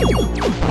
Oh,